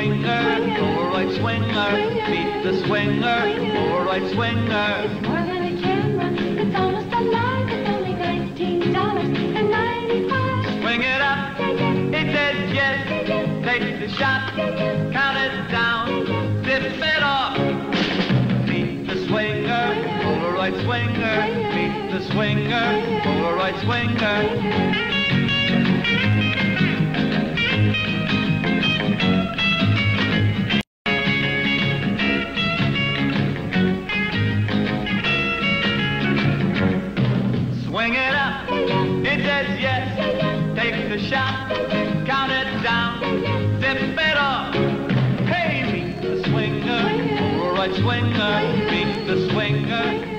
swinger, Polaroid swinger, meet the swinger, Polaroid swinger. More than a camera, it's almost $19.95. Swing it up, yes, take the shot, count it down, it off. The swinger, Polaroid swinger, meet the swinger, Polaroid swinger. He says yes, take the shot, count it down, zip it up. Hey, meet the swinger, right swinger, meet the swinger.